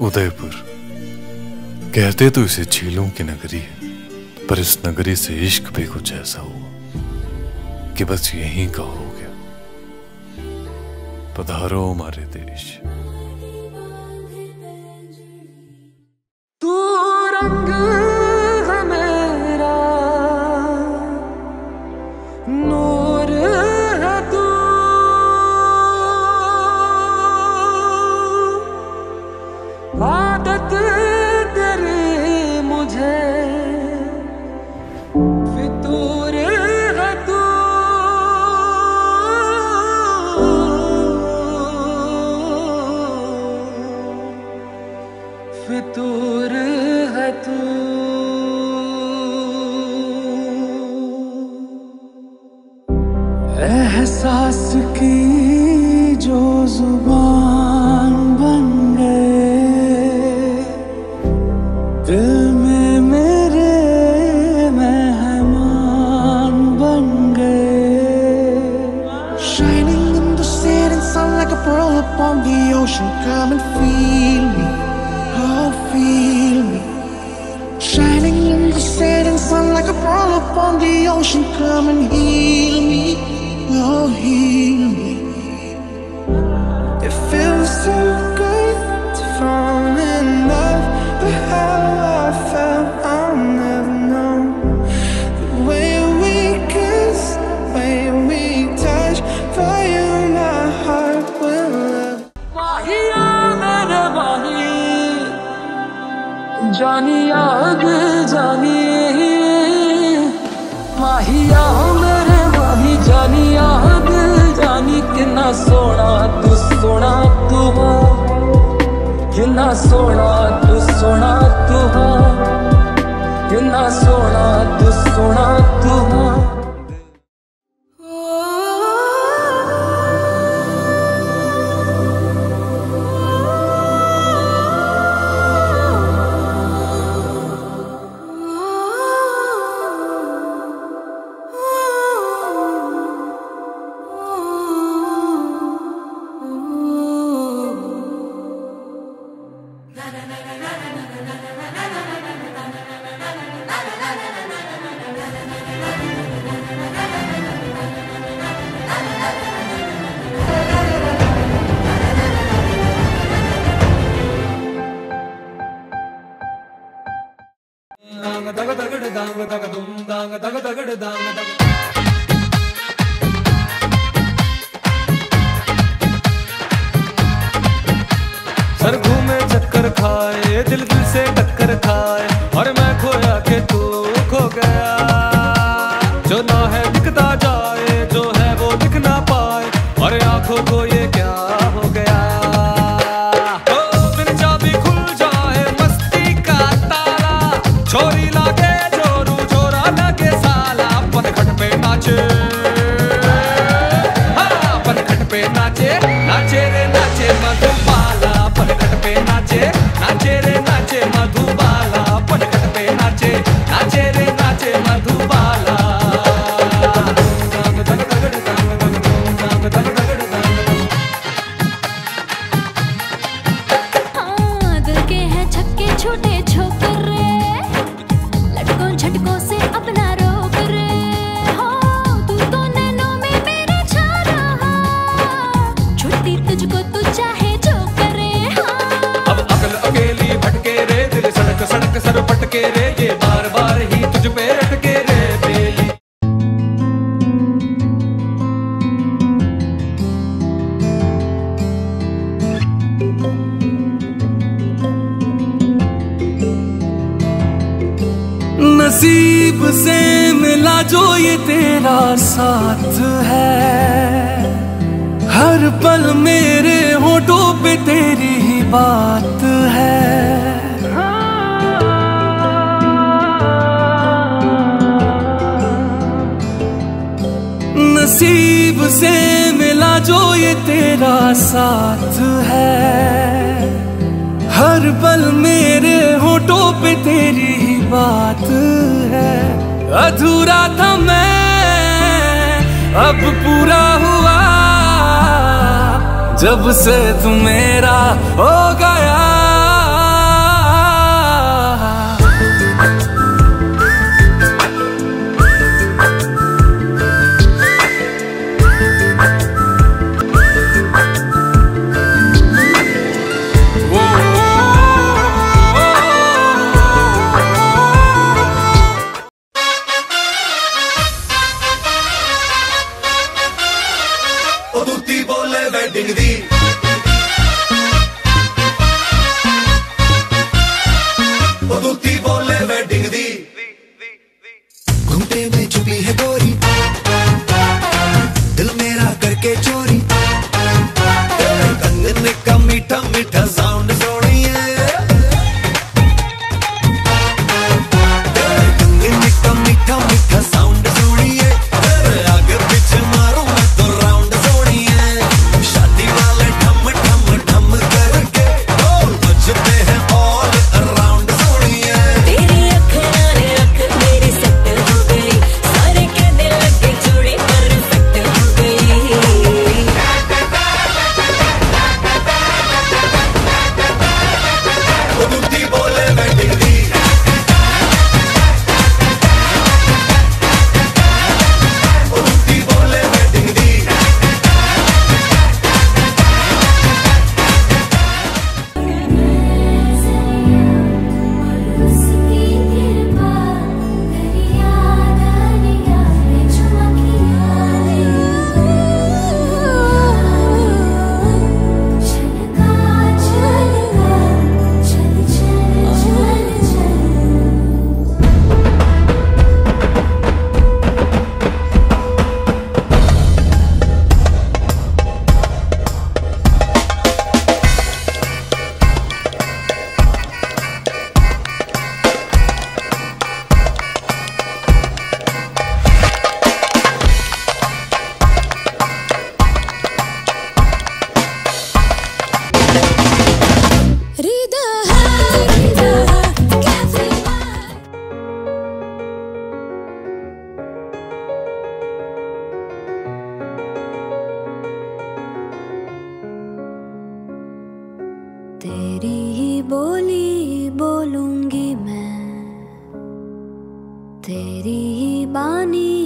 उदयपुर। कहते तो इसे झीलों की नगरी है, पर इस नगरी से इश्क भी कुछ ऐसा हुआ कि बस यहीं का हो गया। पधारो हमारे देश। Like a pearl upon the ocean. Come and heal me, oh heal me. जानी किन्ना सोना तू सोना तू हो किन्ना सोना तू सोना तू हो किन्ना सोना तू सोना सर घूमे चक्कर खाए, दिल दिल से टक्कर खाए। और मैं खोया के तू खो गया। झटकों से अपना रोक रे। हो, तू तो नैनों में मेरे छा रहा छुट्टी तुझको तू चाहे जो करे हाँ। अब अकल अकेली भटके रे, दिल सड़क सड़क सर पटके रे। तेरा साथ है। हर पल मेरे होठों पे तेरी ही बात है। नसीब से मिला जो ये तेरा साथ है। हर पल मेरे होठों पे तेरी ही बात है। अधूरा था मैं अब पूरा हुआ जब से तू मेरा हो मेरा करके ही बोली बोलूँगी मैं। तेरी ही बानी